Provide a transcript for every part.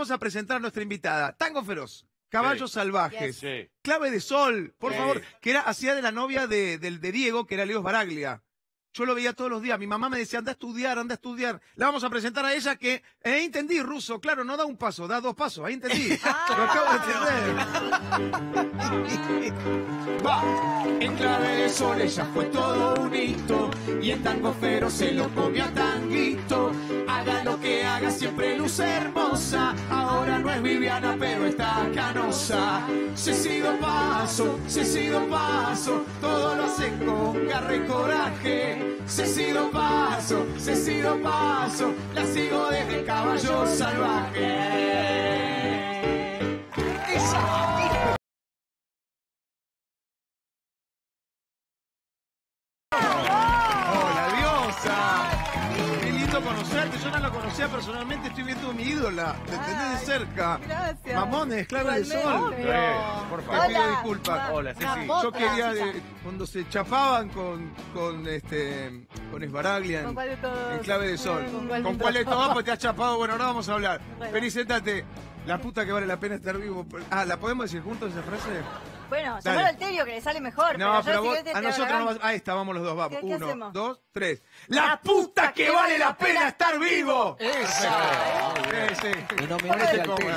vamos a presentar a nuestra invitada. Tango Feroz, Caballos Salvajes, Sí. Clave de Sol, por Sí. favor, que era hacía de la novia de, Diego, que era Leo Baraglia. Yo lo veía todos los días. Mi mamá me decía, anda a estudiar, anda a estudiar. La vamos a presentar a ella que, eh, entendí, ruso, claro, no da un paso, da dos pasos, ahí entendí. Lo acabo de entender. Va, en clave de sol ella fue todo un hito y en tango feroz se lo comió a tanguito. Haga lo que haga, siempre luce hermosa. Ahora no es Viviana, pero está canosa. Se sido paso, se sido paso, todo lo hace con garra y coraje. Se sido paso, se sido paso, la sigo desde caballo salvaje. ¡Hola, Yo no la conocía personalmente, estoy viendo a mi ídola. Te entendés de cerca. Gracias. Mamones, clave de sol. Eh, por Te favor. pido Hola. disculpas. Hola, Ceci. Una Yo quería, de- cuando se chapaban con, con este, con Esbaraglia ¿Con en, cuál de todos? en clave de sol. ¿Con cuál ¿Con de cuál de todos? todos? Pues te has chapado. Bueno, ahora vamos a hablar. Bueno. Vení, sentate. La puta que vale la pena estar vivo. Ah, ¿la podemos decir juntos esa frase? Bueno, llamar al Terio que le sale mejor. No, pero vos, a nosotros no vas- Ahí está, vamos los dos, vamos. ¿Qué- qué Uno, hacemos? dos, tres. ¡La puta que vale la pena estar vivo! Esa. Sí, sí.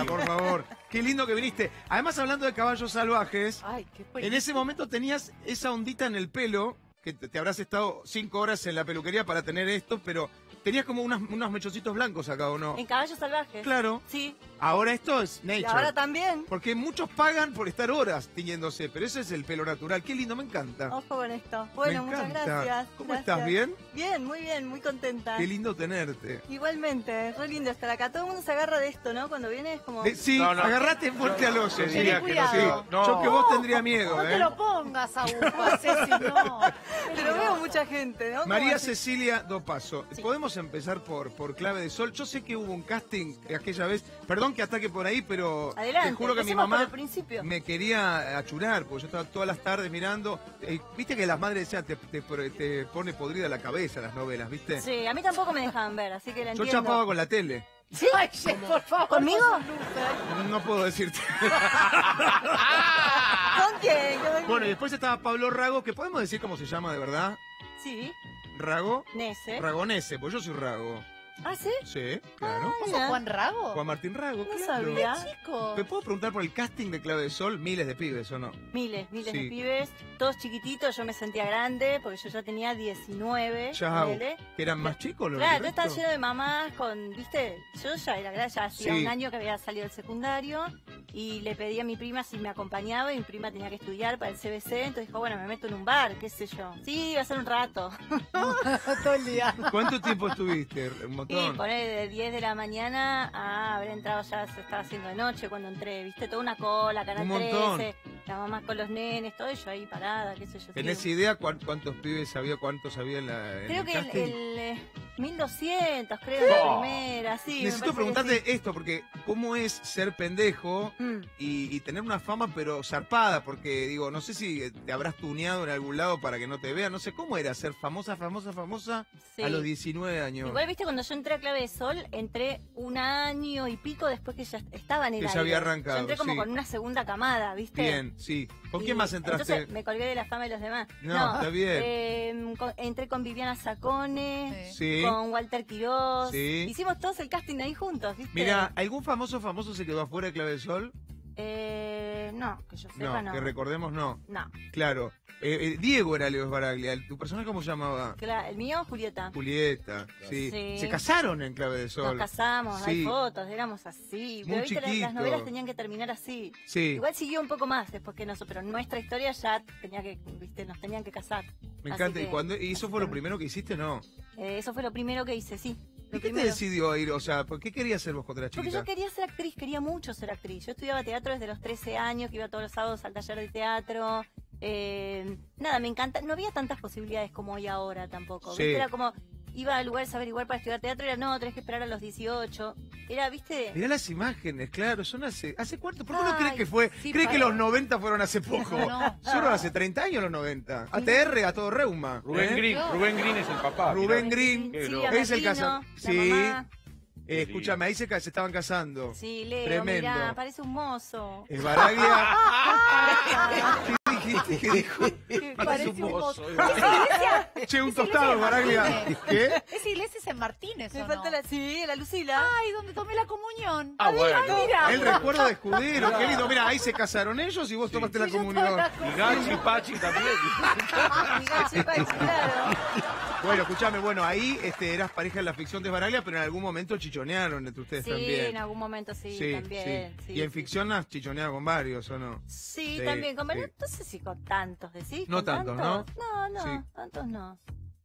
Por favor. Qué lindo que viniste. Además, hablando de caballos salvajes, Ay, qué bueno. en ese momento tenías esa ondita en el pelo, que te te habrás estado cinco horas en la peluquería para tener esto, pero tenías como unas- unos mechocitos blancos acá, ¿o no? En caballos salvajes. Claro. Sí. Ahora esto es Y nature. ahora también. Porque muchos pagan por estar horas tiñéndose, pero ese es el pelo natural. Qué lindo, me encanta. Ojo con esto. Bueno, Me muchas encanta. gracias. ¿Cómo Gracias. estás? ¿Bien? Bien, muy bien, muy contenta. Qué lindo tenerte. Igualmente, es re lindo estar acá. Todo el mundo se agarra de esto, ¿no? Cuando viene es como... Eh, sí, No, no. agarrate fuerte al oso. Sí, no sí. no. Yo que vos tendría miedo, No ¿eh? te lo pongas, Augusto, Ceci, no. Pero veo mucha gente, ¿no? María. Cecilia Dopaso, podemos empezar por, por Clave de Sol. Yo sé que hubo un casting aquella vez, perdón que ataque por ahí, pero Adelante, te juro que mi mamá me quería achurar, porque yo estaba todas las tardes mirando. Eh, Viste que las madres decían, te, te- te pone podrida la cabeza las novelas, ¿viste? Sí, a mí tampoco me dejaban ver, así que la Yo entiendo. chapaba con la tele. ¿Sí? Ay, sí, por favor. ¿Conmigo? No puedo decirte. ¿Con quién? ¿Con bueno, y después estaba Pablo Rago, que podemos decir cómo se llama de verdad. Sí, Rago. Nese. Ragonese, pues yo soy Rago. ¿Ah, sí? Sí, claro. ¿Vos sos Mira. Juan Rago? Juan Martín Rago, No claro. sabía. Chico. ¿Me puedo preguntar por el casting de Clave de Sol? Miles de pibes, ¿o no? Miles, miles Sí. de pibes, todos chiquititos, yo me sentía grande porque yo ya tenía 19. Chao. ¿Que eran más chicos los Claro, yo estaba lleno de mamás con, viste, yo ya era grande, ya hacía Sí. un año que había salido del secundario y le pedí a mi prima si me acompañaba y mi prima tenía que estudiar para el CBC, entonces dijo, bueno, me meto en un bar, qué sé yo. Sí, va a ser un rato. Todo el día. ¿Cuánto tiempo estuviste? Un Y montón. poner de 10 de la mañana a haber entrado ya se estaba haciendo de noche cuando entré, viste, toda una cola, Canal Un montón. 13, la mamá con los nenes, todo yo ahí parada, qué sé yo. sí. ¿Tenés idea cuán- cuántos pibes había, cuántos había en la en Creo el que el, casting? el, eh, 1200, creo, la Oh. primera, sí. me Necesito preguntarte esto, porque ¿cómo es ser pendejo. Mm. y, y tener una fama pero zarpada? Porque digo, no sé si te habrás tuneado en algún lado para que no te vean, no sé cómo era ser famosa, famosa, famosa Sí. a los 19 años. Igual, viste, cuando yo entré a Clave de Sol, entré un año y pico después que ya estaba en el Que ya había arrancado, Yo entré como sí. con una segunda camada, viste. Bien, sí. ¿Con quién más entraste? Entonces me colgué de la fama de los demás. No, está bien. eh, con- entré con Viviana Sacone, Sí. con Walter Quiroz. Sí. Hicimos todos el casting ahí juntos, ¿viste? Mira, ¿algún famoso famoso se quedó afuera de Clave de Sol? Eh, no, que yo No, sepa, no. que recordemos no. No, Claro. Eh, eh, Diego era Leo Baraglia. ¿Tu personaje cómo se llamaba? Cla- el mío, Julieta. Julieta. Sí. Sí. Se casaron en Clave de Nos Sol. casamos, hay Sí. fotos, éramos así. Muy Pero viste, las- novelas tenían que terminar así. Sí. Igual siguió un poco más después que nosotros, pero nuestra historia ya tenía que, viste, nos tenían que casar. Me encanta. ¿Y, cuando, ¿Y eso fue lo primero que hiciste? No. Eh, eso fue lo primero que hice, sí. ¿Y qué te decidió ir? O sea, ¿por qué querías ser vos cuando eras Porque yo quería ser actriz, quería mucho ser actriz. Yo estudiaba teatro desde los 13 años, que iba todos los sábados al taller de teatro. Eh, nada, me encanta. No había tantas posibilidades como hoy ahora tampoco. Sí. ¿viste? Era como, iba a lugares a averiguar para estudiar teatro, era no, tenés que esperar a los 18. Era, viste, Mirá las imágenes, claro, son hace... ¿Hace cuánto? ¿Por qué no crees que fue? sí, ¿Crees que los 90 fueron hace poco? No. Fueron hace 30 años los 90. ATR, a todo reuma. Rubén ¿eh? Green. Rubén Green es el papá. Rubén mirá. Green. Es el la Sí. mamá. Eh, escúchame, ahí se, se estaban casando. Sí, Leo, Tremendo. mirá, parece un mozo. Es Baraglia. ¿Qué dijiste? ¿Qué dijo? Parece un mozo. Che, un tostado, Baraglia. ¿Qué? Esa iglesia es en Martínez, Me ¿o falta no? la, sí, la Lucila. Ay, donde tomé la comunión. Ah, bueno. mira. El recuerdo de escudero, qué lindo. Mira, ahí se casaron ellos y vos tomaste la comunión. Y Gachi, Pachi también. Mi gachipa, claro. Bueno, escúchame, bueno, ahí este, eras pareja en la ficción de Baraglia, pero en algún momento chichonearon entre ustedes Sí, también. en algún momento sí, también. sí. sí, y en sí. ficción has chichoneado con varios, ¿o no? Sí, Sí, también. Con, sí. No sé si con tantos, ¿decís? No ¿Con tantos, ¿no? No, no, Sí. tantos no.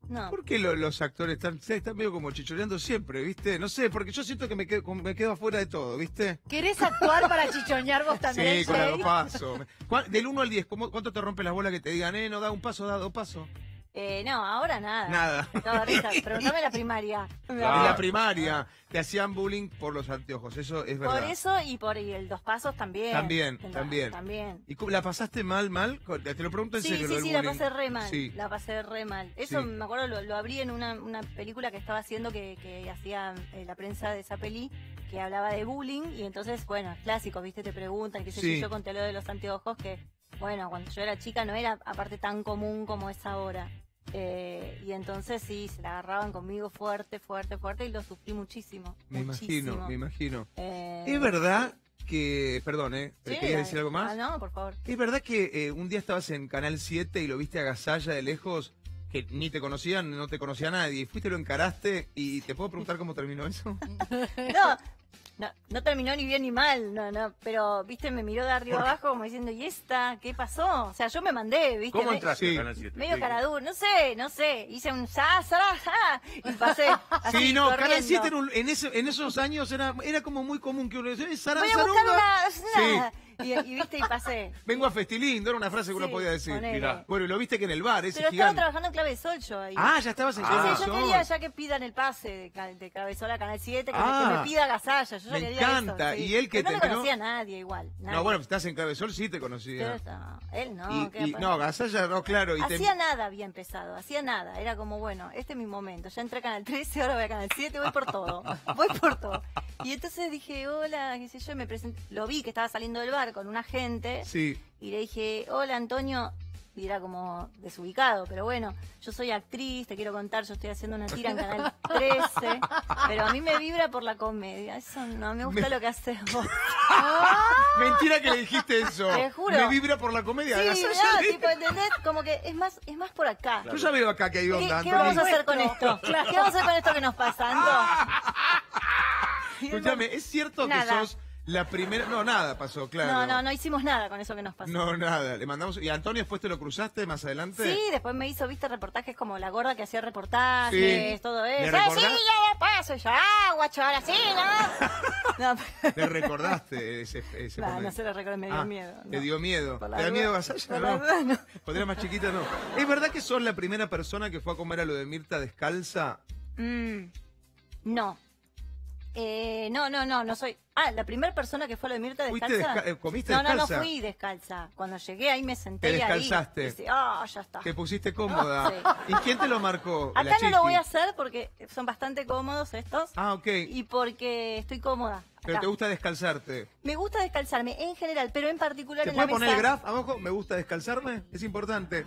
No. ¿Por qué lo- los actores están, están medio como chichoneando siempre, viste? No sé, porque yo siento que me quedo, me quedo afuera de todo, ¿viste? ¿Querés actuar para chichonear vos también? Sí, con la dos pasos. ¿Cuál- Del 1 al 10, ¿cómo- ¿cuánto te rompe las bolas que te digan, eh, no da un paso, da dos pasos? Eh, no, ahora nada. Nada. No, risa. Preguntame la primaria. En la primaria te hacían bullying por los anteojos, eso es verdad. Por eso y por y el dos pasos también. También, también. También. ¿Y cómo- la pasaste mal, mal? Te lo pregunto en Sí, serio. lo sí, del sí, la pasé re mal. Sí. La pasé re mal. Eso Sí. me acuerdo, lo, lo abrí en una, una película que estaba haciendo que, que hacía eh, la prensa de esa peli, que hablaba de bullying. Y entonces, bueno, clásicos, ¿viste? Te preguntan, qué sé Sí. yo, yo conté lo de los anteojos, que, bueno, cuando yo era chica no era aparte tan común como es ahora. Eh, y entonces sí, se la agarraban conmigo fuerte, fuerte, fuerte y lo sufrí muchísimo. Me muchísimo. imagino, me imagino. Eh, ¿Es verdad que, perdón, ¿eh? sí, ¿Querías decir algo más? Ah, no, por favor. ¿Es verdad que eh, un día estabas en Canal 7 y lo viste a Gasalla de lejos, que ni te conocían, no te conocía nadie, y fuiste, lo encaraste, y te puedo preguntar cómo terminó eso? No, no, no terminó ni bien ni mal, no, no, pero, viste, me miró de arriba abajo como diciendo, ¿y esta? ¿Qué pasó? O sea, yo me mandé, viste, ¿Cómo me- entraste Sí. Canal 7? medio ¿Qué- caradú, no sé, no sé, hice un sa, sa, sa, y pasé así sí, no, Canal corriendo. 7 era un- en, ese- en esos años era, era como muy común que uno decía, "Eh, Sara Voy a buscar Sarunga". una, una- Sí. y, y, viste, y pasé. Vengo a Festilindo, era una frase que uno Sí, podía decir. Mirá. Bueno, y lo viste que en el bar, ese Pero estaba trabajando en Clave de Sol yo ahí. Ah, ya estabas en Ah. Sí, yo quería ya que pidan el pase de, de Cabezón a Canal 7, que, me- Ah. que me pida Gasalla. Yo ya Me quería encanta. Eso, sí. ¿Y él que Pero no te conocía a nadie igual. nadie. No, bueno, estás en Cabezol, sí te Pero conocía. está- él no. Y, ¿qué y- no? Gasalla no, claro. Y te- Hacía nada había empezado, hacía nada. Era como, bueno, este es mi momento. Ya entré a Canal 13, ahora voy a Canal 7, voy por todo. Voy por todo. Y entonces dije, hola, qué sé yo, me presenté. Lo vi que estaba saliendo del bar con un agente Sí. y le dije, hola Antonio. Y era como desubicado, pero bueno, yo soy actriz, te quiero contar, yo estoy haciendo una tira en Canal 13, pero a mí me vibra por la comedia. Eso no, me gusta Me- lo que haces vos. Mentira que le dijiste eso. Te juro. Me vibra por la comedia. Sí, no, tipo, ¿entendés? Como que es más, es más por acá. Yo ya veo acá que hay ¿Qué, onda, qué vamos a hacer con esto? ¿Qué vamos a hacer con esto que nos pasa? Escúchame, ¿es cierto Nada. que sos la primera? No, nada pasó, claro. No, no, no hicimos nada con eso que nos pasó. No, nada. Le mandamos. ¿Y Antonio después te lo cruzaste más adelante? Sí, después me hizo, viste, reportajes como la gorda que hacía reportajes, Sí. todo ¿Le eso. Ah, sí, ya paso. Y yo, ah, guacho, ahora sí, ¿no? no, ¿Le recordaste ese, ese no, momento? no se lo recuerdo, me dio Ah, miedo. ¿Te no. dio miedo? ¿Te da miedo Gasalla? por No. no. Cuando era más chiquita, no. ¿Es verdad que sos la primera persona que fue a comer a lo de Mirta descalza? Mm, no. Eh, no, no, no, no soy. Ah, la primera persona que fue a lo de Mirta ¿Fuiste descalza. desca- eh, comiste no, no, descalza? no fui descalza. Cuando llegué ahí me senté Te y ahí. descalzaste. y sí, Ah, ya está. Te pusiste cómoda. Sí. ¿Y quién te lo marcó? La Acá no lo voy a hacer porque son bastante cómodos estos Ah, ok. y porque estoy cómoda. Pero acá. te gusta descalzarte. Me gusta descalzarme en general, pero en particular ¿Se en la poner mesa. el graph abajo? ¿Me gusta descalzarme? Es importante.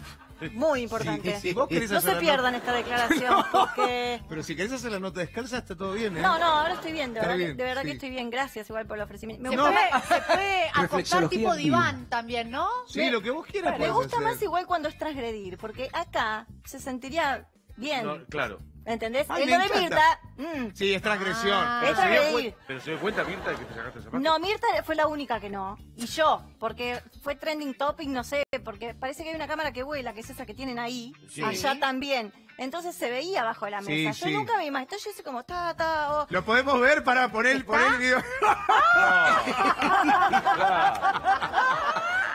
Muy importante. Sí, sí. ¿Vos querés No hacer se la pierdan nota? esta declaración porque... Pero si querés hacer la nota descalza, está todo bien, ¿eh? No, no, ahora estoy bien, de Está verdad, que- bien, de verdad sí. que estoy bien. Gracias igual por el ofrecimiento. Me Se, No. puede, se puede acostar tipo diván también, ¿no? Sí, lo que vos quieras Me gusta hacer. más igual cuando es transgredir, porque acá se sentiría bien. No, claro. ¿Entendés? Ay, me encanta. Mirta, mm, Sí, es transgresión. Ah. Pero se dio transgredir. cuen- Pero se dio cuenta, Mirta, de que te sacaste el zapato. No, Mirta fue la única que no. Y yo, porque fue trending topic, no sé, porque parece que hay una cámara que vuela, que es esa que tienen ahí, Sí. allá también. Entonces se veía abajo de la Sí, mesa. Yo sí. nunca me imaginé. Entonces yo hice como, ta, ta, o- Lo podemos ver para poner, poner el video.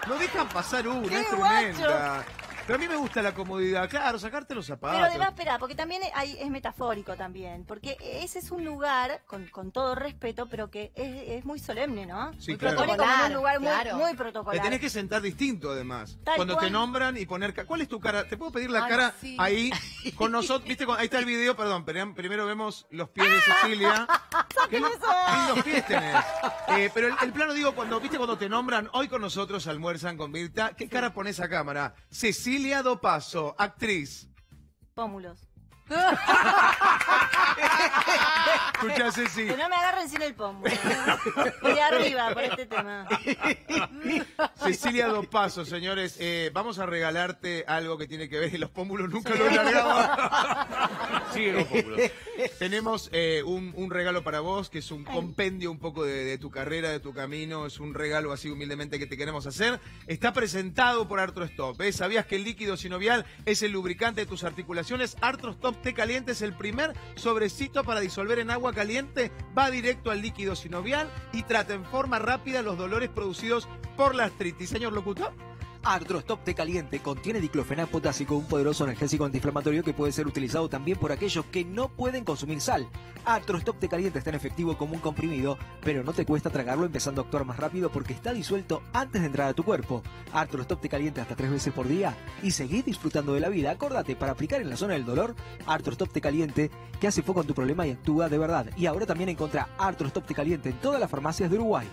No dejan pasar una, ¡Qué es tremenda. Pero a mí me gusta la comodidad, claro, sacarte los zapatos. Pero además, espera, porque también hay, es metafórico también, porque ese es un lugar, con, con todo respeto, pero que es, es muy solemne, ¿no? Sí, Muy claro. pone como un Protocolar, lugar muy, claro. muy Te protocolar. tenés que sentar distinto, además. Tal Cuando te nombran y poner... ¿Cuál es tu cara? ¿Te puedo pedir la Ay, cara sí. ahí con nosotros? ¿Viste? Ahí está el video, perdón. Primero vemos los pies de Cecilia. Qué li- lindos pies tenés. Eh, pero el, el plano, digo, cuando, viste, cuando te nombran, hoy con nosotros almuerzan con Mirta, ¿qué cara pones a cámara? Cecilia Dopaso, actriz. Pómulos. Escuchá, Ceci. Que no me agarren sin el pómulo. Voy arriba por este tema. Cecilia Dopaso, señores, eh, vamos a regalarte algo que tiene que ver, y los pómulos nunca lo largaba. Sigue los pómulos. Tenemos eh, un, un regalo para vos, que es un compendio un poco de, de tu carrera, de tu camino, es un regalo así humildemente que te queremos hacer. Está presentado por Artrostop, ¿eh? ¿Sabías que el líquido sinovial es el lubricante de tus articulaciones? Artrostop Té Caliente es el primer sobrecito para disolver en agua caliente, va directo al líquido sinovial y trata en forma rápida los dolores producidos por la artritis. Señor locutor. Artrostop Té Caliente contiene diclofenac potásico, un poderoso analgésico antiinflamatorio que puede ser utilizado también por aquellos que no pueden consumir sal. Artrostop Té Caliente es tan efectivo como un comprimido, pero no te cuesta tragarlo empezando a actuar más rápido porque está disuelto antes de entrar a tu cuerpo. Artrostop Té Caliente hasta tres veces por día y seguir disfrutando de la vida. Acordate, para aplicar en la zona del dolor, Artrostop Té Caliente que hace foco en tu problema y actúa de verdad. Y ahora también encontrá Artrostop Té Caliente en todas las farmacias de Uruguay.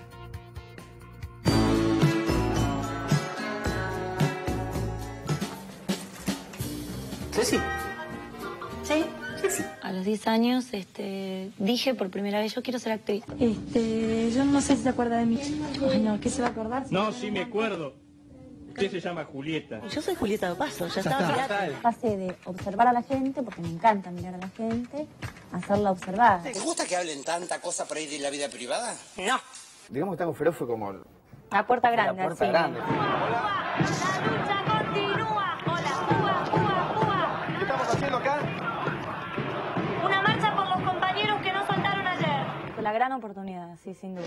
Ceci, ¿Sí? Ceci. A los 10 años este, dije por primera vez, yo quiero ser actriz. Este, yo no sé si se acuerda de mí. Ay, no, ¿qué se va a acordar? No, sí me acuerdo. Usted se llama Julieta. Yo soy Julieta Dopaso, ya estaba pirata. Pasé de observar a la gente, porque me encanta mirar a la gente, a hacerla observar. ¿Te gusta que hablen tanta cosa por ahí de la vida privada? No. digamos que Tango Feroz fue como La puerta la grande, puerta así. grande. La gran oportunidad, sí, sin duda.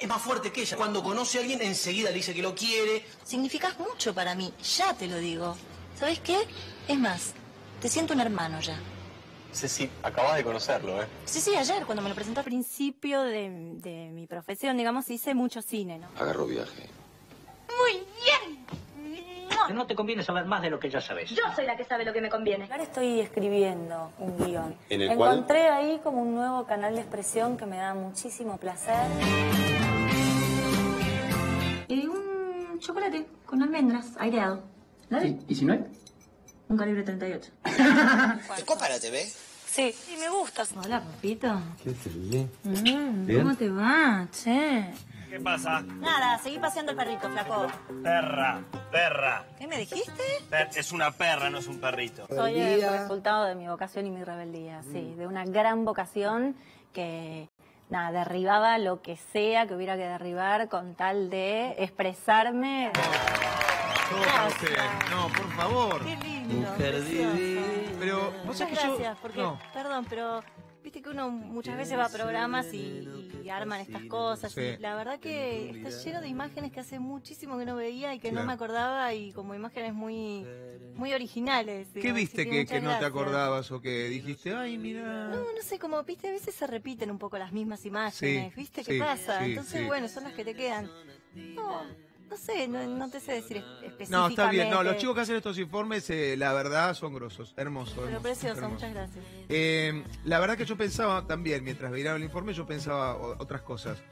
Es más fuerte que ella. Cuando conoce a alguien, enseguida le dice que lo quiere. Significas mucho para mí, ya te lo digo. ¿Sabes qué? Es más, te siento un hermano ya. Ceci, acabas de conocerlo, ¿eh? Sí, sí, ayer cuando me lo presentó al principio de, de mi profesión, digamos, hice mucho cine, ¿no? Agarró viaje. Muy bien. No, No te conviene saber más de lo que ya sabes. yo soy la que sabe lo que me conviene. Ahora estoy escribiendo un guion. ¿En el cual? Encontré ahí como un nuevo canal de expresión que me da muchísimo placer. Eh, un chocolate con almendras, aireado. ¿Dale? ¿Y si no hay? Un calibre 38. ¿Te copa la TV? Sí. Sí, me gusta. Hola, papito. ¿Qué te? Mm, ¿Cómo te va, che? ¿Qué pasa? Nada, seguí paseando el perrito, flaco. Perra, perra. ¿Qué me dijiste? Per- Es una perra, no es un perrito. Soy el resultado de mi vocación y mi rebeldía, sí, de una gran vocación que, nada, derribaba lo que sea que hubiera que derribar con tal de expresarme. Usted. No, por favor. Qué lindo. Mujer. Pero, vos Muchas sabés que yo- gracias, porque, no. perdón, pero viste que uno muchas veces va a programas y, y arman estas cosas. Sí. Y la verdad que está lleno de imágenes que hace muchísimo que no veía y que no me acordaba y como imágenes muy, muy originales. ¿Qué digamos, viste que, no te acordabas o que dijiste, ay, mira? No, no sé, como viste, a veces se repiten un poco las mismas imágenes, Sí, ¿viste? sí, ¿Qué pasa? Entonces, bueno, son las que te quedan. No, no sé, no, no te sé decir es- específicamente. No, está bien. No, los chicos que hacen estos informes, eh, la verdad, son grosos. Hermosos. Pero hermosos, precioso, hermosos. muchas gracias. Eh, la verdad que yo pensaba también, mientras veía el informe, yo pensaba otras cosas.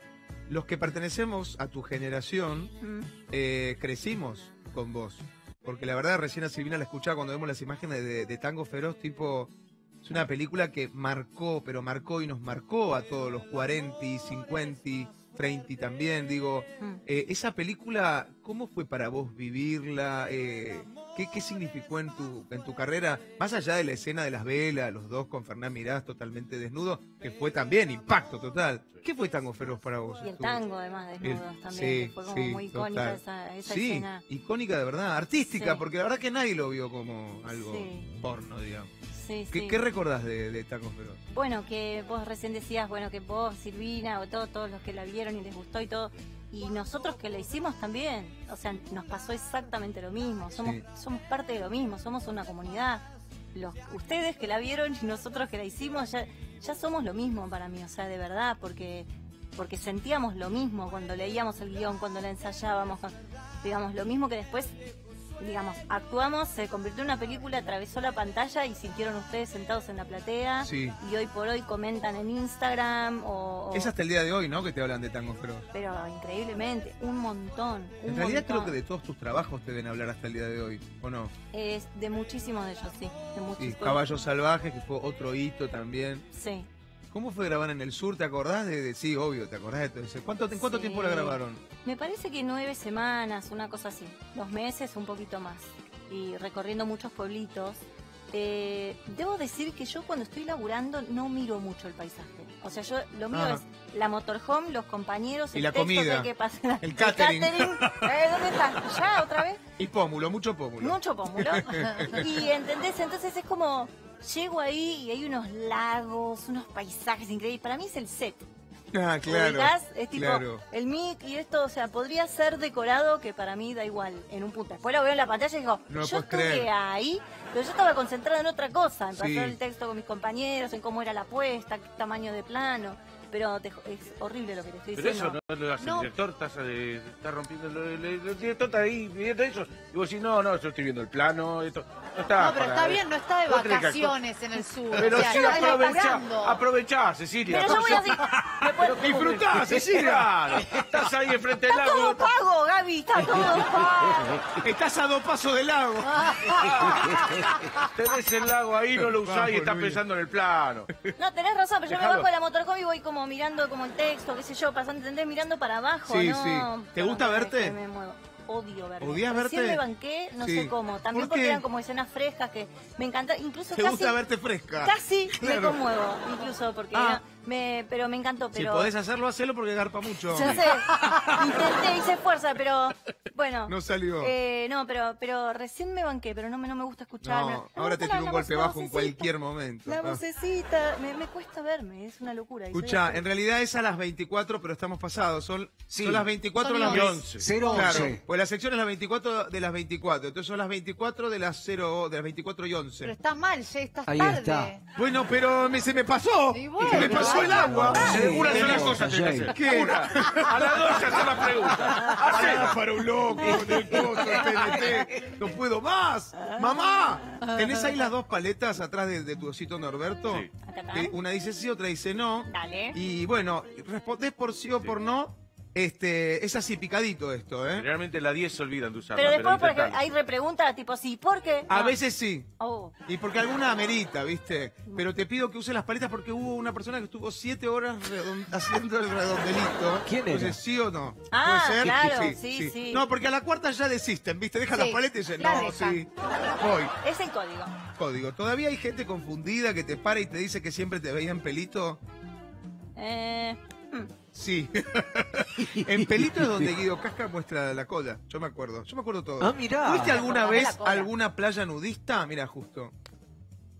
Los que pertenecemos a tu generación, Mm. eh, crecimos con vos. Porque la verdad, recién a Silvina la escuchaba cuando vemos las imágenes de, de Tango Feroz, tipo, es una película que marcó, pero marcó y nos marcó a todos los 40, 50, 30 también. Digo, Mm. eh, esa película, ¿cómo fue para vos vivirla? Eh, ¿qué, ¿Qué significó en tu, en tu carrera? Más allá de la escena de las velas, los dos con Fernán Mirás totalmente desnudos, que fue también impacto total. ¿Qué fue Tango Feroz para vos? Y el tango, además, desnudos el- también, sí, que fue como sí, muy icónica total. esa, esa sí, escena. icónica de verdad, artística, porque la verdad que nadie lo vio como algo porno, digamos. Sí, ¿Qué, sí. qué recordás de, de Tango Feroz? Bueno, que vos recién decías, bueno, que vos, Silvina, o todo- todos los que la vieron y les gustó y todo, y nosotros que la hicimos también, o sea, nos pasó exactamente lo mismo, somos, Sí. somos parte de lo mismo, somos una comunidad. Los, ustedes que la vieron y nosotros que la hicimos, ya, ya somos lo mismo para mí, o sea, de verdad, porque, porque sentíamos lo mismo cuando leíamos el guion, cuando la ensayábamos, digamos, lo mismo que después digamos, actuamos, se convirtió en una película, atravesó la pantalla y sintieron ustedes sentados en la platea. Sí. Y hoy por hoy comentan en Instagram o... o- Es hasta el día de hoy, ¿no? Que te hablan de Tango Feroz. Pero increíblemente, un montón. Un En realidad montón. creo que de todos tus trabajos te deben hablar hasta el día de hoy, ¿o no? Es de muchísimos de ellos, sí. De Sí, muchísimos. Caballos Salvajes, que fue otro hito también. Sí. ¿Cómo fue grabar en el sur? ¿Te acordás de, de- Sí, obvio, ¿te acordás de todo eso? ¿Cuánto, ¿En cuánto Sí. tiempo la grabaron? Me parece que nueve semanas, una cosa así. Dos meses, un poquito más. Y recorriendo muchos pueblitos. Eh, debo decir que yo cuando estoy laburando no miro mucho el paisaje. O sea, yo lo mío Ah. es la motorhome, los compañeros, Y el la texto comida. que pasar. El catering. Eh, ¿Dónde estás? ¿Ya otra vez? Y pómulo, mucho pómulo. Mucho pómulo. y entendés, entonces es como llego ahí y hay unos lagos, unos paisajes increíbles. Para mí es el set. Ah, claro. ubicás, es tipo claro. el mic y esto, o sea, podría ser decorado que para mí da igual en un punto. Después lo veo en la pantalla y digo, No yo estuve creer. ahí, pero yo estaba concentrada en otra cosa, en Sí. pasar el texto con mis compañeros, en cómo era la puesta, qué tamaño de plano. Pero te- es horrible lo que te estoy Pero diciendo. eso no lo hace No. el director, estás, eh, está rompiendo el, el- el director está ahí viendo eso. Y vos decís, no, no, yo estoy viendo el plano, esto no está. No, pero para- está bien, no está de vacaciones en el sur. Pero o sea, sí, está aprovechá, aprovechá, Cecilia. Pero yo voy me puedo- Disfrutá, Cecilia. Estás ahí enfrente del Está lago. todo pago, Gaby, está todo pago. Estás a dos pasos del lago. Tenés el lago ahí, no lo usás y estás pensando en el plano. No, tenés razón, pero yo me bajo de la motorhome y voy como mirando como el texto, qué sé yo, pasando, ¿entendés? Mirando para abajo, Sí, ¿no? sí. ¿Te gusta no, es verte? que me muevo. Odio verme. ¿Odias verte? me banqué, no Sí. sé cómo. También ¿Por porque eran como escenas frescas que me encanta. Incluso ¿Te casi, gusta verte fresca? casi Claro. me conmuevo. Incluso porque Ah. era- me, pero me encantó. Si Pero, podés hacerlo, hacelo porque garpa mucho. Ya sé, intenté, hice fuerza, pero bueno. No salió. Eh, no, pero, pero recién me banqué, pero no me, no me gusta escucharme. No, ahora te tiro un golpe bajo en cualquier momento. La Ah. vocecita, me, me cuesta verme, es una locura. Escucha, en realidad es a las 24, pero estamos pasados. Son, Sí. son las 24 Son las y 20. 11. Cero Claro, once. pues la sección es las 24 de las 24. Entonces son las 24 de las 0, de las 24 y 11. Pero está mal, ya estás Ahí tarde. está. Bueno, pero me, se me pasó. Y bueno, se me pasó el agua. Sí, Una sola cosa que hacer. ¿Qué? Una. A las dos hacer la pregunta. Ah, para un loco con el coso, PNT. No puedo más. Mamá, ¿tenés ahí las dos paletas atrás de, de tu osito Norberto? Sí. Acá está. Que una dice sí, otra dice no. Dale. Y bueno, respondés por sí o por no. Este, es así picadito esto, ¿eh? Generalmente la 10 se olvidan de usarla. Pero después, por ejemplo, intentalo. hay repreguntas tipo, sí, ¿por qué? A No. veces sí. Oh, Y porque alguna amerita, ¿viste? Pero te pido que uses las paletas porque hubo una persona que estuvo siete horas redon- haciendo el redondelito. ¿Quién era? Entonces, ¿sí o no? Ah, ¿Puede ser? claro, sí, sí. No, porque a la cuarta ya desisten, ¿viste? Dejan Sí, las paletas y dicen, no, sí. Voy. es el código. Código. ¿Todavía hay gente confundida que te para y te dice que siempre te veía en pelito? Eh, Sí. en pelito es donde Guido Casca muestra la cola. Yo me acuerdo. Yo me acuerdo todo. Ah, mirá. ¿Fuiste alguna vez a alguna playa nudista? Mira, justo.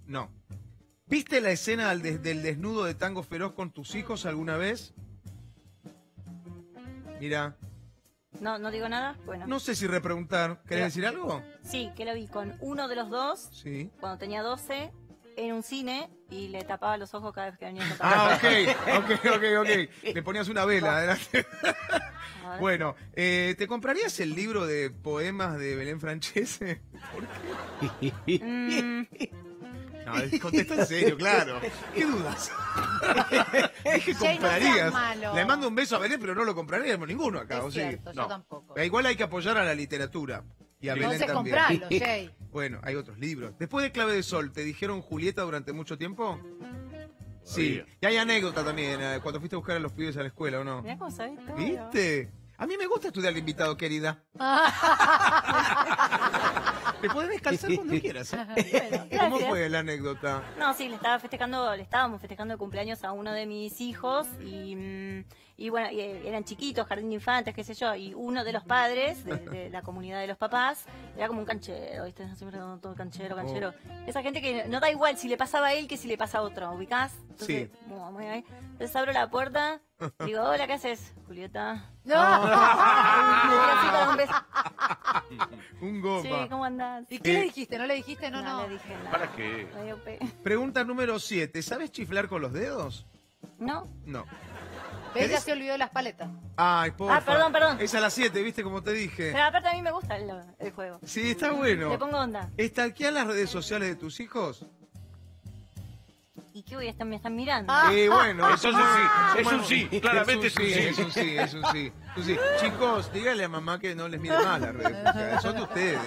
No. ¿Viste la escena del, des- del desnudo de Tango Feroz con tus hijos alguna vez? Mira, no, no digo nada. Bueno, no sé si repreguntar. ¿Querés Mira. decir algo? sí, que lo vi con uno de los dos Sí. cuando tenía 12 en un cine y le tapaba los ojos cada vez que venía a Ah, ok, ok, ok, ok. Le ponías una vela adelante. Bueno, eh, ¿te comprarías el libro de poemas de Belén Francese? Mm, No, contesta en serio, claro. ¿Qué dudas? no seas comprarías. Le mando un beso a Belén, pero no lo compraríamos ninguno acá, Es ¿o sí? cierto, yo No. tampoco. Eh, Igual hay que apoyar a la literatura. Y a Belén Entonces también. compralo, Jay. Bueno, hay otros libros. Después de Clave de Sol, ¿te dijeron Julieta durante mucho tiempo? Sí. Y hay anécdota también, eh, cuando fuiste a buscar a los pibes a la escuela, ¿o no? mirá cómo sabés todo. ¿Viste? A mí me gusta estudiar de invitado, querida. Te puedes descansar cuando quieras. ¿eh? Bueno, ¿Cómo gracias. fue la anécdota? No, sí, le estaba festejando, le estábamos festejando el cumpleaños a uno de mis hijos y, mm, y bueno, y, eh, eran chiquitos, jardín de infantes, qué sé yo, y uno de los padres de, de la comunidad de los papás era como un canchero, ¿viste? Siempre todo canchero, canchero. Esa gente que no da igual si le pasaba a él que si le pasa a otro, ¿ubicás? Entonces, Sí. muy- muy ahí. Entonces abro la puerta, digo, hola, ¿qué haces? Julieta. No. Y así con un beso. Un goma. Sí, ¿cómo andás? ¿Y qué le dijiste? ¿No le dijiste? No, no. le dije nada. ¿Para qué? Pregunta número 7. ¿Sabes chiflar con los dedos? ¿No? No. Ella ¿Querés? se olvidó de las paletas. Ay, porfa. Ah, perdón, perdón. Es a las 7, ¿viste? Como te dije. Pero aparte a mí me gusta el, el juego. Sí, está bueno. Le pongo onda. ¿Estalquean las redes sociales de tus hijos? ¿Y qué voy a estar? ¿Me están mirando? Y bueno, Eso es un sí, es un sí, claramente es un sí. Es un sí, es un sí. Chicos, díganle a mamá que no les mire más las redes sociales, son de ustedes.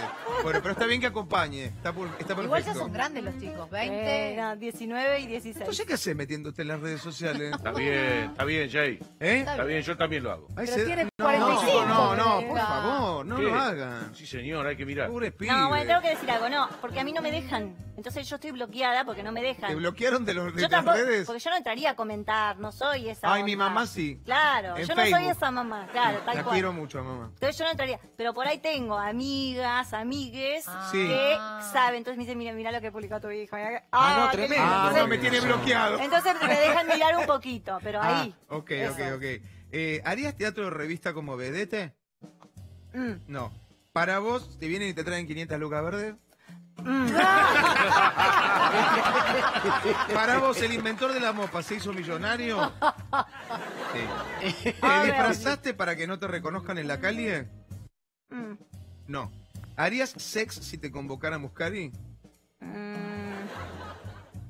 Bueno, pero está bien que acompañe, está, por- está perfecto. Igual ya son grandes los chicos, 20. Eh, no, 19 y 16. Entonces, ¿qué hace metiéndote en las redes sociales? Está bien, está bien, Jay. ¿Eh? Está bien, yo también lo hago. Ay, Pero se- tiene no, 45, no, no, por venga. favor, no ¿Qué? lo hagan. Sí, señor, hay que mirar. Pobre. No, bueno, tengo que decir algo, no, porque a mí no me dejan. Entonces yo estoy bloqueada porque no me dejan. ¿Te bloquearon de, los, de yo las tampoco, redes? porque yo no entraría a comentar, no soy esa. Ay, mi mamá sí. Claro, En yo no soy esa mamá, claro, tal La cual. quiero mucho a mamá. Entonces yo no entraría, pero por ahí tengo amigas, amigues Sí. que saben, entonces me dicen, mira, mira lo que publicó tu hijo. mira, Ah, no, tremendo. lindo". Ah, Entonces- no, me tiene bloqueado. Entonces me dejan mirar un poquito, pero Ah, ahí. ok, eso. ok, ok. Eh, ¿Harías teatro de revista como vedete? Mm. No. ¿Para vos te vienen y te traen 500 lucas verdes? Mm. ¿Para vos el inventor de la mopa se hizo millonario? Sí. ¿Te disfrazaste para que no te reconozcan en la calle? Mm. No. ¿Harías sex si te convocara Muscari? Mm.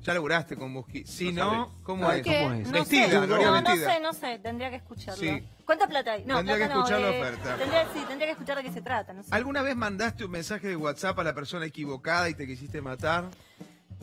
Ya laburaste con Musqui. Si No. ¿cómo ¿Por es? ¿Cómo es? No Vestida, sé, no, no vestida. sé, no sé, tendría que escucharlo. Sí. ¿Cuánta plata hay? No, Tendría plata que no, escuchar la eh, oferta. Tendría, sí, tendría que escuchar de qué se trata, no sé. ¿Alguna vez mandaste un mensaje de WhatsApp a la persona equivocada y te quisiste matar?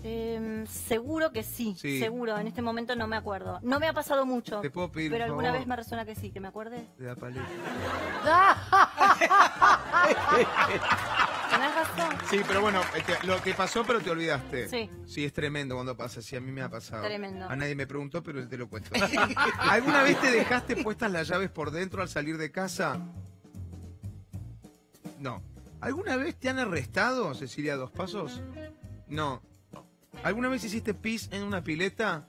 Eh, seguro que sí, Sí. seguro. En este momento no me acuerdo. No me ha pasado mucho. ¿Te puedo pedir, Pero alguna favor? vez me resuena que sí, que me acuerde. De la paleta. ¿Tenés razón? Sí, pero bueno, eh, te- lo que pasó, pero te olvidaste. Sí. Sí, es tremendo cuando pasa, sí, a mí me ha pasado. Tremendo. A nadie me preguntó, pero te lo cuento. ¿Alguna vez te dejaste puestas las llaves por dentro al salir de casa? No. ¿Alguna vez te han arrestado, Cecilia Dos Pasos? No. ¿Alguna vez hiciste pis en una pileta?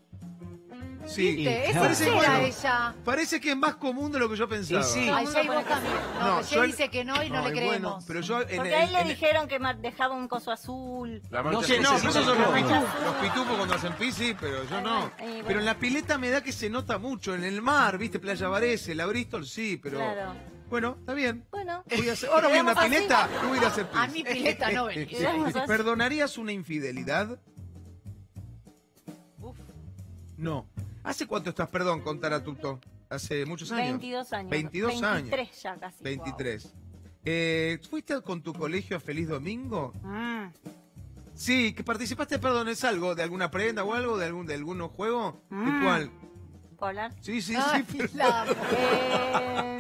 Sí. ¿Viste? Es Parece, bueno, ella. parece que es más común de lo que yo pensaba. Y sí. Ay, Jay, vos también. No, No, yo- dice que no y no, le Ay, creemos. bueno, pero yo en Porque a él el- le en- dijeron que ma- dejaba un coso azul. La No sé, no, se pero esos son los pitufos, los pitufos cuando hacen pis, sí, pero yo Ay, no. bueno, ay, bueno. Pero en la pileta me da que se nota mucho, en el mar, viste, Playa Varese, la Bristol, sí, pero... Claro. Bueno, está bien. Bueno. Voy a hacer- ahora voy a una Quedamos así. pileta y voy a ir a hacer pis. A mi pileta no venís. Quedamos así. ¿Perdonarías una infidelidad? No. ¿Hace cuánto estás, perdón, con Taratuto? ¿Hace muchos años? 22 años. 22 años. 23 ya casi. 23. Eh, ¿Fuiste con tu colegio a Feliz Domingo? Mm. Sí, que participaste, perdón, ¿es algo? ¿De alguna prenda o algo? ¿De algún de algún juego? ¿De Mm. cuál? ¿Puedo hablar? Sí, sí, Ay, sí. pero- la- Eh,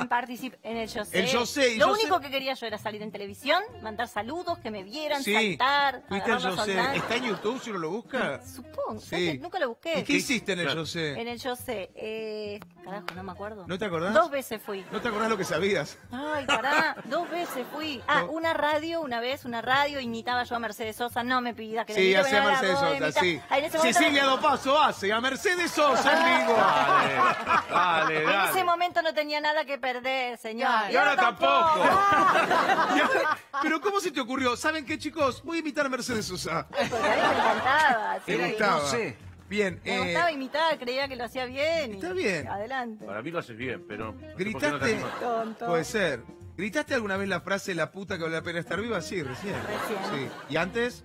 en el yo sé. El yo sé, y Lo yo único sé- que quería yo era salir en televisión, mandar saludos, que me vieran, Sí. saltar, Fuiste al Yo sé. ¿Está en YouTube si uno lo busca? Supongo, Sí. ¿sabes que nunca lo busqué. ¿Y qué hiciste en el Yo sé? En el yo sé. Eh, carajo, no me acuerdo. ¿No te acordás? Dos veces fui. ¿No te acordás lo que sabías? Ay, pará, dos veces fui. Ah, No. una radio, una vez, una radio, imitaba yo a Mercedes Sosa, no me pidas que Sí, imite, hace a me da la Mercedes Sosa, sí. Ah, Cecilia Dopaso hace a Mercedes Sosa en vivo. Dale, dale, En dale. ese momento no tenía nada que perder, señor. Y ahora tampoco. Pero ¿cómo se te ocurrió? ¿Saben qué, chicos? Voy a imitar a Mercedes Sosa. Porque a mí me encantaba. sí. ¿Te gustaba? no sé. Bien, Me eh, gustaba imitar, creía que lo hacía bien. y- Está bien. Adelante. Para mí lo haces bien, pero. no sé por qué no te ¿gritaste? animás. Tonto. Puede ser. ¿Gritaste alguna vez la frase la puta que vale la pena estar viva? Sí, recién. Recién. Sí. ¿Y antes?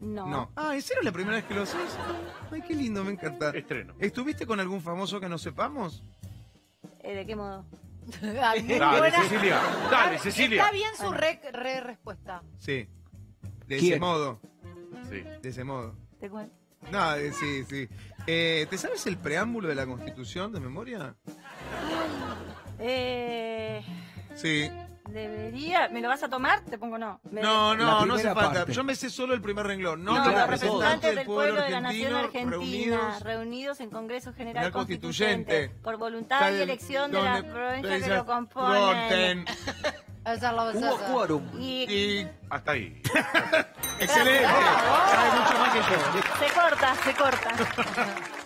No. No. Ah, ¿en serio es la primera vez que lo haces? Ay, qué lindo, me encanta. Estreno. ¿Estuviste con algún famoso que no sepamos? Eh, ¿De qué modo? Ay, muy Dale, buena. Cecilia. Dale, Cecilia. Está bien su re, re respuesta. Sí. De ¿Quién? ese modo. Sí. De ese modo. ¿De cuál? No, eh, sí, sí. Eh, ¿Te sabes el preámbulo de la Constitución de memoria? Eh, Sí. Debería. ¿Me lo vas a tomar? Te pongo no. Me- No, no, no hace falta. parte. Yo me sé solo el primer renglón. No, No, los representantes del pueblo de la nación argentina reunidos reunidos, en Congreso General Constituyente, Constituyente, por voluntad y elección de la provincia que lo componen. Hubo quórum. Y Y Hasta ahí. excelente. Sabe mucho más que yo. se corta, se corta.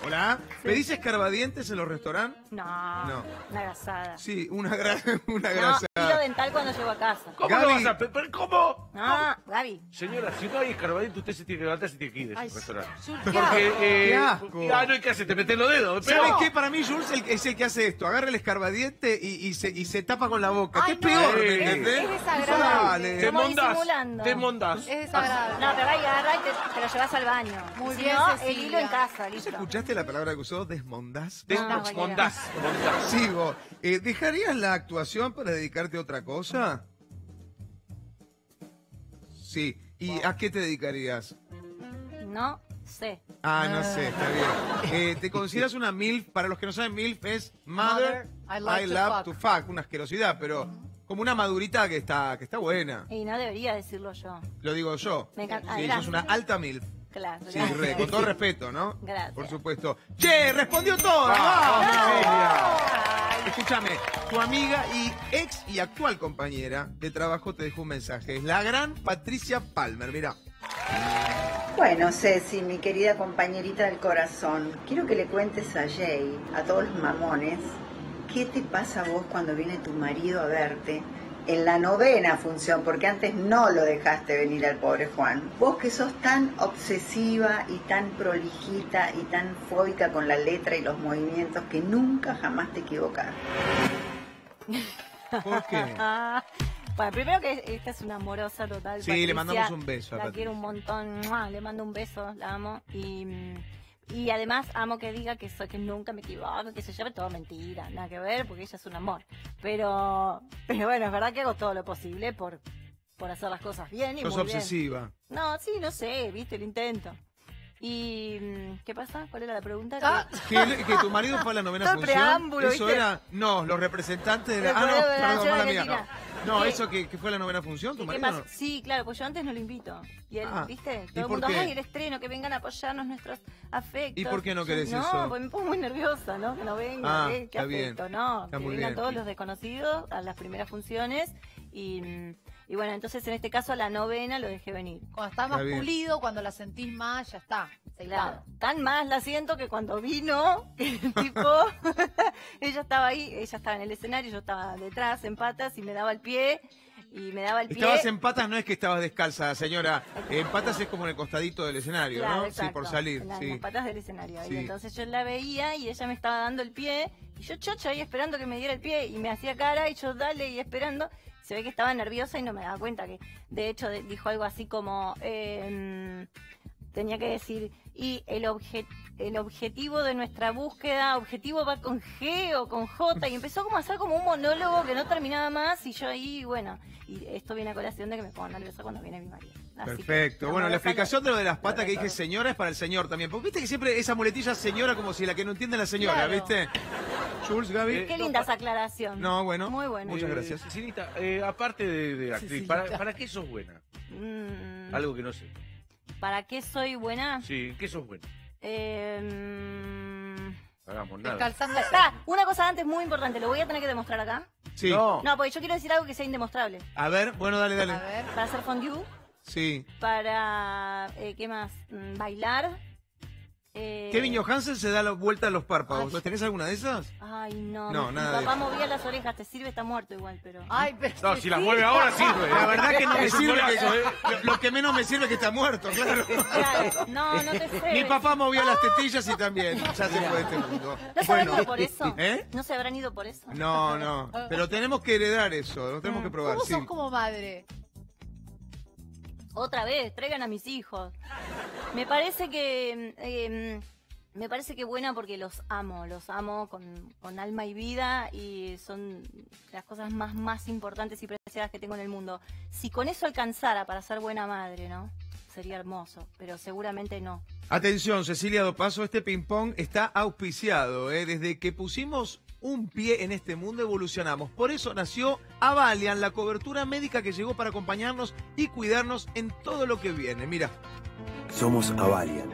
Hola. ¿Pedís escarbadientes en los restaurantes? No, No. una gasada. Sí, una, gra una No, grasa. hilo dental cuando llego a casa. ¿Cómo Gaby. lo vas a pe- pero ¿Cómo? No, Gaby. Señora, si no hay escarbadiente, usted se tiene que levantar y se tiene que ir de Ay, ese restaurante. Jules, Porque, ¿qué eh, Qué asco. ah, no hay que hacer, te metes los dedos. ¿Sabes Pero, qué? Para mí Jules el- es el que hace esto. Agarra el escarbadiente y, y se, y se tapa con la boca. Ay, ¿Qué es no, peor? es- ¿me es entendés? desagradable. Dale. te Como mondás, te mondás. Es desagradable. No, pero ahí agarra y te, te lo llevas al baño. Muy Si bien, no, el hilo en casa, ¿Vos listo. escuchaste la palabra que usó? ¿Desmondás? Te No, no, mondás, mondás. Sigo. Eh, ¿Dejarías la actuación para dedicarte a otra cosa? Sí. ¿Y a qué te dedicarías? No sé. Ah, no sé, está bien. Eh, ¿Te consideras una MILF? Para los que no saben, MILF es Mother, Mother, I love I to love fuck. to fuck. Una asquerosidad, pero como una madurita que está, que está buena. Y no debería decirlo yo. Lo digo yo. Me encanta. Sí, sos una alta MILF. Claro. Sí, gracias. re, con todo respeto, ¿no? Gracias. Por supuesto. ¡Che! ¡Respondió todo! ¡Vamos! Escúchame, tu amiga y ex y actual compañera de trabajo te dejó un mensaje. Es la gran Patricia Palmer, mira. Bueno, Ceci, mi querida compañerita del corazón, quiero que le cuentes a Jay, a todos los mamones, qué te pasa a vos cuando viene tu marido a verte en la novena función, porque antes no lo dejaste venir al pobre Juan. Vos que sos tan obsesiva y tan prolijita y tan fóbica con la letra y los movimientos que nunca jamás te equivocas. ¿Por qué? Bueno, primero que esta es una amorosa total. Sí, le mandamos un beso a La Patricia. quiero un montón. Le mando un beso, la amo. Y, mm, y además amo que diga que, soy, que nunca me equivoco, que se llame todo mentira. Nada que ver, porque ella es un amor. Pero, pero bueno, es verdad que hago todo lo posible por, por hacer las cosas bien y Sos muy bien. obsesiva. No, sí, no sé, viste, lo intento. ¿Y mm, qué pasa? ¿Cuál era la pregunta? Ah, Que, que tu marido fue a la novena Todo función. preámbulo, Eso ¿viste? era. No, los representantes de la. Ah, no, poder de la perdón, mala mía. No, no eso que, que fue a la novena función, tu ¿Y qué marido. pasa? Sí, claro, pues yo antes no lo invito. Y él, Ah, ¿viste? ¿y Todo el por mundo, qué? ay, el estreno, que vengan a apoyarnos nuestros afectos. ¿Y por qué no Yo, querés no, eso? pues me pongo muy nerviosa, ¿no? Que no vengan, Ah, ¿qué, qué está bien. afecto? No, Está que vengan bien. todos los desconocidos a las primeras funciones. Y, mm, y bueno, entonces en este caso a la novena lo dejé venir. Cuando está más Está pulido, cuando la sentís más, ya está. Claro, tan más la siento que cuando vino, tipo, ella estaba ahí, ella estaba en el escenario, yo estaba detrás en patas y me daba el pie y me daba el pie. Estabas en patas, no es que estabas descalza, señora. En patas es como en el costadito del escenario, Claro, ¿no? Sí, por salir. en la- en las patas del escenario. Sí. entonces yo la veía y ella me estaba dando el pie y yo chocha ahí esperando que me diera el pie y me hacía cara y yo dale y esperando. Se ve que estaba nerviosa y no me daba cuenta que, de hecho, de- dijo algo así como, eh, tenía que decir, y el, obje- el objetivo de nuestra búsqueda, objetivo va con G o con J, y empezó como a hacer como un monólogo que no terminaba más, y yo ahí, bueno, y esto viene a colación de que me pongo nerviosa cuando viene mi marido. Así que, Perfecto. Bueno, la explicación de lo de las patas que dije señora es para el señor también. Porque viste que siempre esa muletilla señora como si la que no entiende la señora, Claro. ¿viste? Jules, Gaby. Qué linda esa aclaración. No, bueno. Muy buena. Muchas Eh, gracias. Eh, aparte de, de actriz. ¿para, ¿para qué sos buena? Mm, Algo que no sé. ¿Para qué soy buena? Sí, ¿qué sos buena? Eh, Hagamos nada. Una cosa antes muy importante, ¿lo voy a tener que demostrar acá? Sí. No. No, porque yo quiero decir algo que sea indemostrable. A ver, bueno, dale, dale. A ver. Para hacer fondue, Sí. para, eh, ¿qué más? Mm, bailar. Eh, Kevin Johansen se da la vuelta a los párpados. Ay. ¿Tenés alguna de esas? Ay, no. No, mi, nada mi de papá movía las orejas, te sirve, está muerto igual, pero... Ay, pero No, si la mueve ahora sirve. La verdad que no me sirve. que- ¿eh? lo, lo que menos me sirve es que está muerto, claro. Claro, no, no te sé. Mi papá movió las tetillas y también ya se fue de este mundo. ¿No se habrán ido por eso? ¿Eh? ¿No se habrán ido por eso? No, no. Pero tenemos que heredar eso, lo tenemos que probar. ¿Cómo Sí. sos como madre? Otra vez, traigan a mis hijos. Me parece que. eh, me parece que buena porque los amo, los amo con, con alma y vida y son las cosas más, más importantes y preciadas que tengo en el mundo. Si con eso alcanzara para ser buena madre, ¿no? Sería hermoso, pero seguramente no. Atención, Cecilia Dopaso, este ping-pong está auspiciado. ¿eh? Desde que pusimos un pie en este mundo evolucionamos. Por eso nació Avalian, la cobertura médica que llegó para acompañarnos y cuidarnos en todo lo que viene. Mira, Somos Avalian.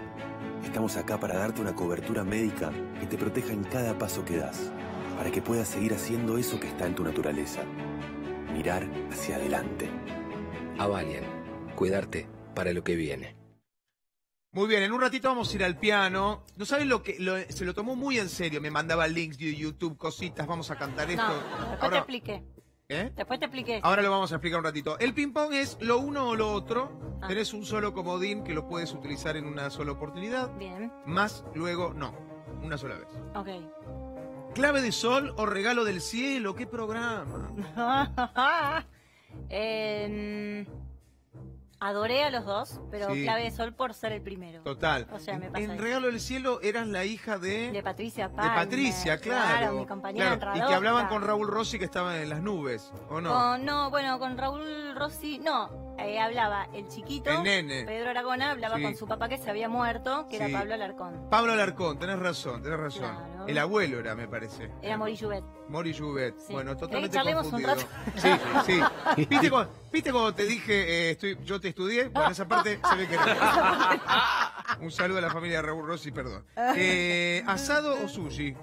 Estamos acá para darte una cobertura médica que te proteja en cada paso que das, para que puedas seguir haciendo eso que está en tu naturaleza. Mirar hacia adelante. Avalian. Cuidarte para lo que viene. Muy bien, en un ratito vamos a ir al piano. No saben lo que lo- se lo tomó muy en serio. Me mandaba links de YouTube, cositas. Vamos a cantar esto. No, después te expliqué. ¿Eh? Después te expliqué. Ahora lo vamos a explicar un ratito. El ping-pong es lo uno o lo otro. Ah. Tenés un solo comodín que lo puedes utilizar en una sola oportunidad. Bien, Más luego no. Una sola vez. ok. Clave de sol o regalo del cielo. ¿Qué programa? Em, adoré a los dos, pero Sí. clave de sol por ser el primero. Total. O sea, me En- pasa en eso. regalo del cielo eras la hija de. De Patricia de Palmer. Patricia, claro. mi compañera Claro, Y que hablaban con Raúl Rossi que estaba en las nubes, ¿o no? Con- no, bueno, con Raúl Rossi, no. eh, hablaba el chiquito, El nene. Pedro Aragona, hablaba Sí. con su papá que se había muerto, que Sí. era Pablo Alarcón. Pablo Alarcón, tenés razón, tenés razón. Claro. El abuelo era, me parece. Era Mori Jouvet. Mori Jouvet. Sí. Bueno, ¿Querés totalmente charlemos un confundido. Sí, sí. ¿Viste cuando, viste cuando te dije, eh, estoy, yo te estudié? Bueno, esa parte se ve que no. Un saludo a la familia de Raúl Rossi, perdón. Eh, ¿Asado o sushi?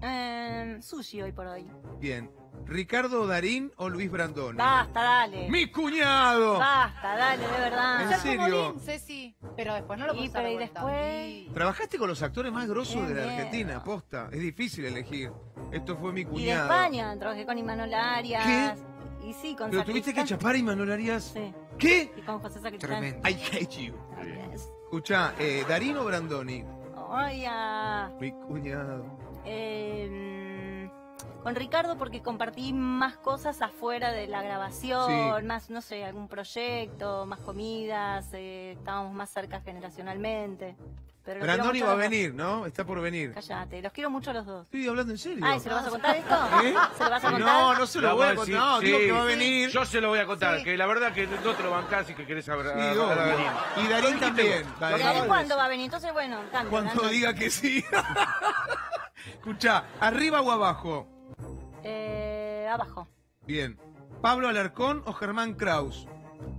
Em, sushi hoy por hoy. Bien. ¿Ricardo Darín o Luis Brandoni? Basta, dale. ¡Mi cuñado! Basta, dale, de verdad. ¿En serio? Ceci. Pero después no lo Y, dar y después- Trabajaste con los actores más grosos Qué de la. Argentina, posta. Es difícil elegir. Esto fue mi Y de cuñado. España, trabajé con Imanol Arias. Y sí, con ¿Pero tuviste que chapar y Manuel Arias? Sí. ¿Qué? Y con José Sacristán. Tremendo. I hate you. Yes. Escucha, eh, ¿Darín o Brandoni? Ah, Mi cuñado. em, con Ricardo porque compartí más cosas afuera de la grabación, Sí. más, no sé, algún proyecto, más comidas, eh, estábamos más cerca generacionalmente. Pero va a venir, ¿no? Está por venir. Cállate, los quiero mucho a los dos. Estoy hablando en serio. Ay, ¿se lo vas a contar esto? ¿Eh? ¿Se lo vas a contar? No, no se lo voy a contar. No, sí, digo que va a venir. Yo se lo voy a contar, Sí. que la verdad que no te lo bancás y que querés saber. Sí, a- a- a obvio. Darín. Y Darín también. va a ¿Y venir. Darín cuándo va a venir? Entonces, bueno, cambia. Cuando diga que sí. Escucha, ¿arriba o abajo? Eh, abajo. Bien. ¿Pablo Alarcón o Germán Kraus?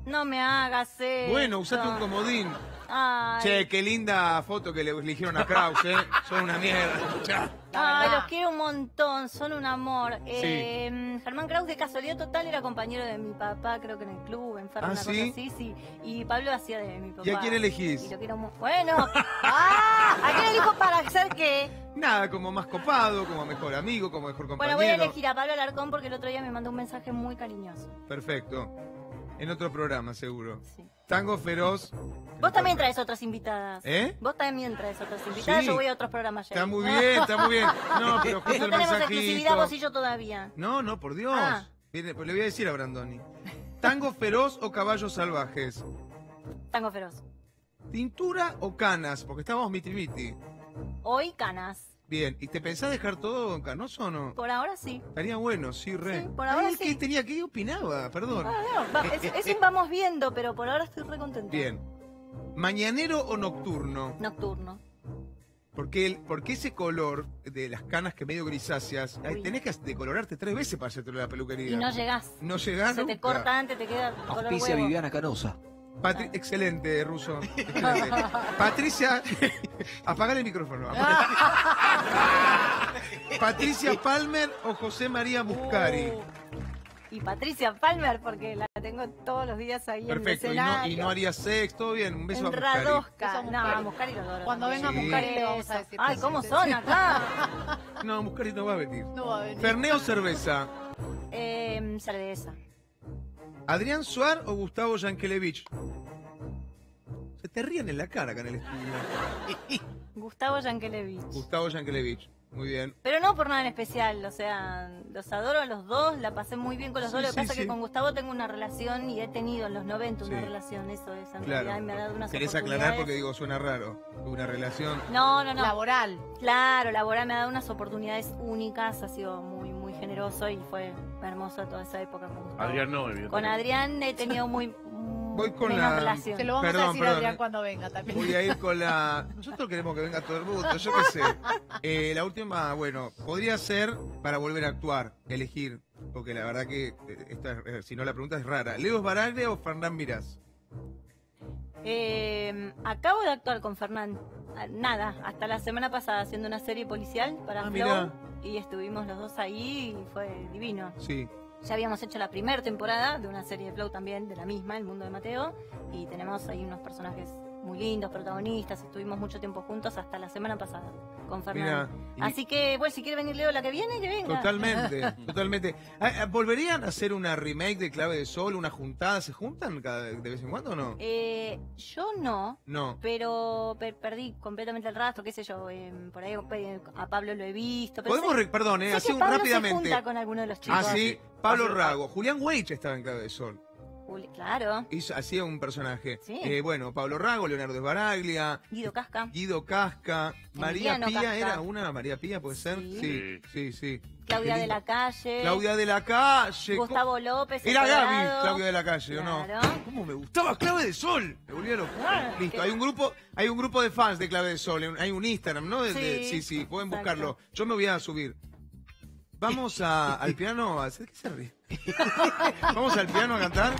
No me hagas eso. Bueno, usate un comodín. Ay, Che, qué linda foto que le eligieron a Kraus, ¿eh? Son una mierda. Ay, los quiero un montón, son un amor. Eh, Germán Kraus, de casualidad total, era compañero de mi papá, creo que en el club, en Ferro, ¿Ah, una sí? cosa así, sí. Y Pablo hacía de mi papá. ¿Y a quién elegís? Y lo quiero mu- Bueno, ¡ah! ¿a quién elijo para hacer qué? Nada, como más copado, como mejor amigo, como mejor compañero. Bueno, voy a elegir a Pablo Alarcón porque el otro día me mandó un mensaje muy cariñoso. Perfecto. En otro programa, seguro. Sí. Tango feroz. Vos también traes otras invitadas. ¿Eh? Vos también traes otras invitadas, Sí. yo voy a otros programas ya. Está muy bien, está muy bien. No, pero justo No el tenemos exclusividad mensajito. vos y yo todavía. No, no, por Dios. Ah. Viene, pues le voy a decir a Brandoni. ¿Tango feroz o caballos salvajes? Tango feroz. ¿Tintura o canas? Porque estamos miti miti. Hoy canas. Bien, ¿y te pensás dejar todo en canoso o no? Por ahora sí. Estaría bueno, sí, re. Sí, por ahora Ay, sí. ¿qué tenía? ¿Qué opinaba? Perdón. Ah, no, va- es, es un vamos viendo, pero por ahora estoy re contenta. Bien. ¿Mañanero o nocturno? Nocturno. Porque, el, porque ese color de las canas que medio grisáceas, Uy. tenés que decolorarte tres veces para hacerte la peluquería. Y no llegás. No llegás Se te corta antes, te queda color Auspicia huevo. Viviana Canosa. Patri- excelente, Ruso. Excelente. Patricia, apagar el micrófono. Patricia Palmer o José María Muscari. Y Patricia Palmer, porque la tengo todos los días ahí Perfecto. en Y el no, y no haría sex, todo bien. Un beso a en Muscari. Radosca. Beso a No, Muscari. Lo adoro. Cuando venga Sí. Muscari le vamos a decir. Ay, ¿cómo son acá? No, Muscari no va a venir. No va a venir. Fernet o cerveza. Eh, cerveza. Adrián Suar o Gustavo Yankelevich. Se te ríen en la cara acá en el estudio. Gustavo Yankelevich. Gustavo Yankelevich. Muy bien. Pero no por nada en especial, o sea, los adoro a los dos, la pasé muy bien con los Sí, dos. Lo que sí, pasa es sí. que con Gustavo tengo una relación y he tenido en los 90 una Sí. relación, eso es, en realidad, y me ha dado Claro. unas Querés aclarar porque digo, suena raro. Una relación. No, no, no. Laboral. Claro, laboral me ha dado unas oportunidades únicas, ha sido muy, muy generoso y fue hermoso toda esa época con Gustavo. Adrián no, evidentemente. Con Adrián he tenido muy Voy con menos la- relación. Se lo vamos Perdón, a decir a Adrián cuando venga también. Voy a ir con la. Nosotros queremos que venga todo el mundo, yo qué sé. Eh, la última, bueno, podría ser para volver a actuar, elegir. Porque la verdad que, eh, esta, eh, si no la pregunta es rara. ¿Leo Baraglia o Fernán Mirás? Eh, acabo de actuar con Fernán. Nada, hasta la semana pasada haciendo una serie policial para Ah, Flow. mirá. Y estuvimos los dos ahí y fue divino. Sí. Ya habíamos hecho la primera temporada de una serie de Flow también, de la misma, El Mundo de Mateo. Y tenemos ahí unos personajes muy lindos, protagonistas, estuvimos mucho tiempo juntos hasta la semana pasada con Fernando. Y- Así que, bueno, si quiere venir Leo la que viene, que venga. Totalmente, totalmente. Ah, ah, ¿Volverían a hacer una remake de Clave de Sol, una juntada? ¿Se juntan cada, de vez en cuando o no? Eh, yo no, No. pero per- perdí completamente el rastro, qué sé yo, eh, por ahí a Pablo lo he visto. pero Podemos, sé- perdón, eh, así rápidamente. se junta con alguno de los chicos. Ah, sí, Pablo Rago, Julián Weich estaba en Clave de Sol. Juli- Claro. Hizo, hacía un personaje. Sí. Eh, bueno, Pablo Rago, Leonardo Esbaraglia, Guido Casca. Guido Casca, María Pía, Casca. ¿era una María Pía, puede ser? Sí, sí, sí. Claudia de la Calle. Claudia de la Calle. Gustavo López. Era Gaby. Claudia de la Calle, ¿o no? Claro. ¿Cómo me gustaba Clave de Sol? Me volvía loco. Ah, Listo, hay un grupo, hay un grupo de fans de Clave de Sol, hay un Instagram, ¿no? De- de- Sí, sí, sí, pueden exacto. buscarlo. Yo me voy a subir. Vamos a- al piano a hacer qué se ríe. Vamos al piano a cantar.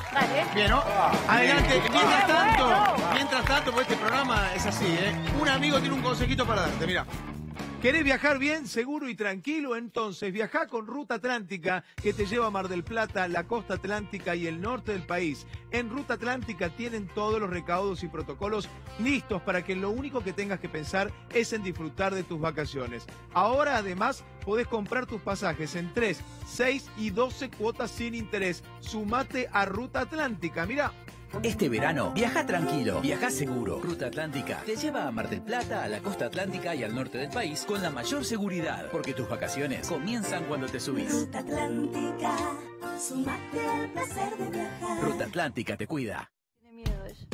Bien, ¿no? Adelante. Mientras tanto, mientras tanto, pues este programa es así, ¿eh? Un amigo tiene un consejito para darte, mira. ¿Querés viajar bien, seguro y tranquilo? Entonces viaja con Ruta Atlántica que te lleva a Mar del Plata, la costa atlántica y el norte del país. En Ruta Atlántica tienen todos los recaudos y protocolos listos para que lo único que tengas que pensar es en disfrutar de tus vacaciones. Ahora además podés comprar tus pasajes en 3, 6 y 12 cuotas sin interés. Sumate a Ruta Atlántica. Mira, Este verano, viaja tranquilo, viaja seguro. Ruta Atlántica te lleva a Mar del Plata, a la costa atlántica y al norte del país con la mayor seguridad, porque tus vacaciones comienzan cuando te subís. Atlántica, sumate al placer de viajar. Ruta Atlántica te cuida. Tiene miedo ella.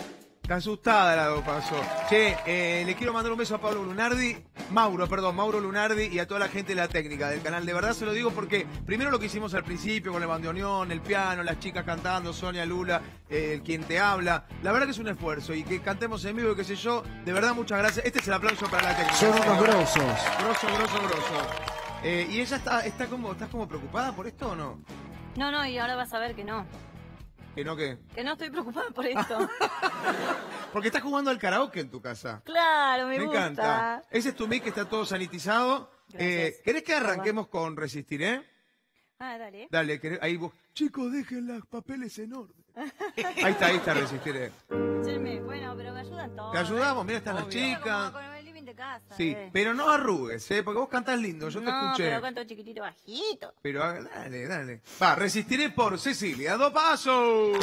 Está asustada la do pasó. Che, eh, le quiero mandar un beso a Pablo Lunardi, Mauro, perdón, Mauro Lunardi y a toda la gente de la técnica del canal. De verdad se lo digo porque primero lo que hicimos al principio con el bandoneón, el piano, las chicas cantando, Sonia Lula, eh, quien te habla. La verdad que es un esfuerzo y que cantemos en vivo y qué sé yo. De verdad, muchas gracias. Este es el aplauso para la técnica. Son unos grosos. Grosso, grosso, grosso. Eh, ¿Y ella está, está como, estás como preocupada por esto o no? No, no, y ahora vas a ver que no. ¿Que no qué? Que no estoy preocupada por esto. Porque estás jugando al karaoke en tu casa. claro, me, Me gusta. encanta. Ese es tu mic que está todo sanitizado. Eh, ¿Querés que arranquemos con Resistiré? Ah, dale. Dale, querés- ahí vos. Chicos, dejen los papeles en orden. Ahí está, ahí está Resistiré. Cheme, bueno, pero me ayudan todos. Te ayudamos, mira, están las chicas. Casa. Sí, eh. pero no arrugues, ¿eh? Porque vos cantás lindo, yo te no, escuché. pero canto chiquitito bajito. Pero haga- dale, dale. Va, Resistiré por Cecilia. ¡Dos pasos!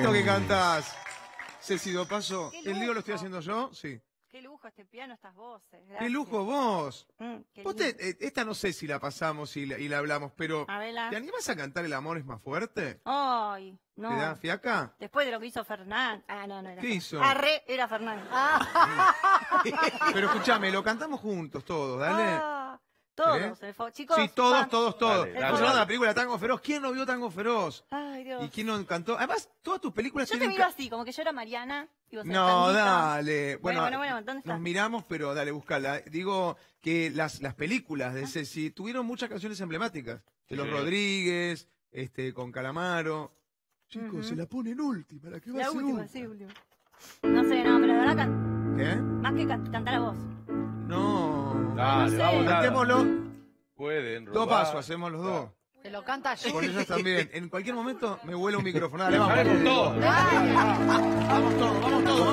Lindo que cantás! Ceci, do paso. Qué ¿El lío lo estoy haciendo yo? Sí. Qué lujo este piano, estas voces. ¡Qué gracias. lujo vos! Mm, qué Vos te- eh, esta no sé si la pasamos y la, y la hablamos, pero A verla. ¿te animás a cantar El amor es más fuerte? Ay, no. ¿Te da fiaca? Después de lo que hizo Fernán. Ah, no, no era. ¿Qué hizo? Arre, era Fernán. Pero escúchame, lo cantamos juntos todos, dale. Ah, todos. Chicos. Sí, todos, fan. todos, todos. Estamos hablando de la película Tango Feroz. ¿Quién no vio Tango Feroz? Ay, Dios. ¿Y quién no cantó? Además, todas tus películas Yo te tienen... miro ca- así, como que yo era Mariana. y vos eras No, dale. Bueno, Bueno, bueno, bueno, ¿dónde está? nos miramos, pero dale, buscala. Digo que las, las películas de Ceci tuvieron muchas canciones emblemáticas. De los Sí. Rodríguez, este, con Calamaro. Chicos, se la ponen última, la que va La a última, segunda. sí, última. No sé, no, pero de verdad, can- ¿Qué? más que can- cantar a vos. No. Dale, No sé. vamos, dale. Cantémoslo. Pueden Dos robar. pasos, hacemos los dos. Te lo canta yo. Con ellos también. En cualquier momento me vuela un micrófono. Dale, vamos. Dale con todo. Vamos todos, vamos todos.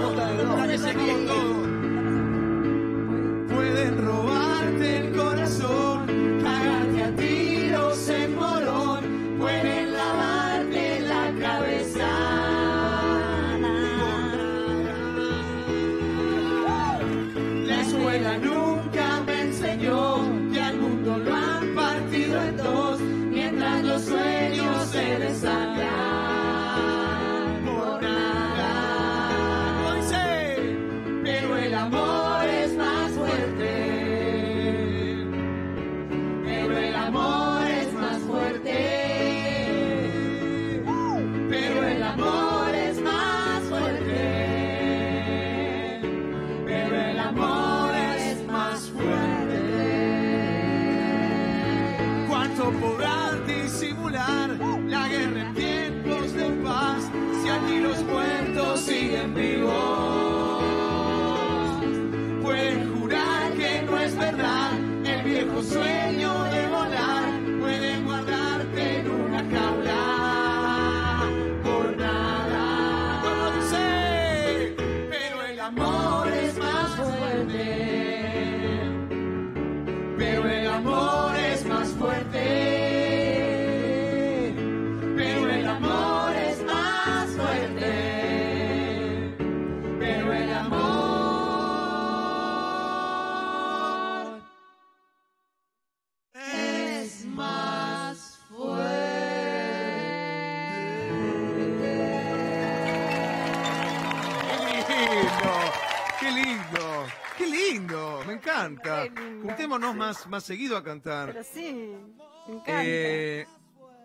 Juntémonos más, más seguido a cantar. Pero sí, me encanta. Eh,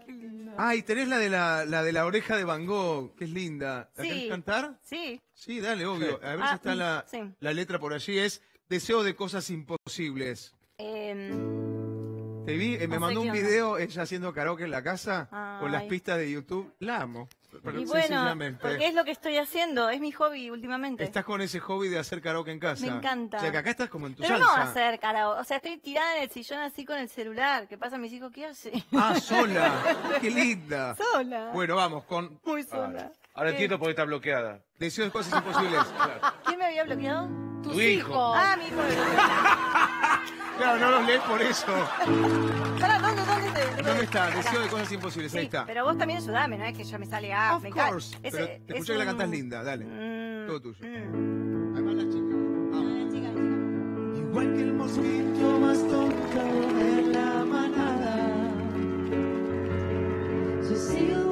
Qué lindo. ay, tenés la de la, la de la oreja de Van Gogh, que es linda. ¿La Sí. querés cantar? Sí. Sí, dale, obvio. A ver Ah, si está la, sí. la letra por allí. Es Deseo de cosas imposibles. Em, Te vi, eh, me No mandó un video ella haciendo karaoke en la casa con las pistas de YouTube. La amo. Pero y bueno, porque es lo que estoy haciendo, es mi hobby últimamente. Estás con ese hobby de hacer karaoke en casa. Me encanta. O sea, que acá estás como en tu Pero no hacer karaoke, o sea, estoy tirada en el sillón así con el celular. ¿Qué pasa, mis hijos? ¿Qué hace? Ah, sola. Qué linda. Sola. Bueno, vamos, con Muy sola. Ahora ¿Qué? entiendo por qué está bloqueada. deseo de cosas imposibles. ¿Quién me había bloqueado? Tu hijo. Ah, mi hijo. Claro, no los lees por eso. ¿dónde, dónde, te- ¿Dónde está? Deseo de cosas imposibles. Ahí Sí, está. Pero vos también ayudame, no es que yo me sale ah, Of me course. Ese- Pero te es escuché que la un- cantas linda. Dale. Mm, Todo tuyo. mm. Además la chica. Vamos. Igual que el mosquito más tonto de la manada. Yo sigo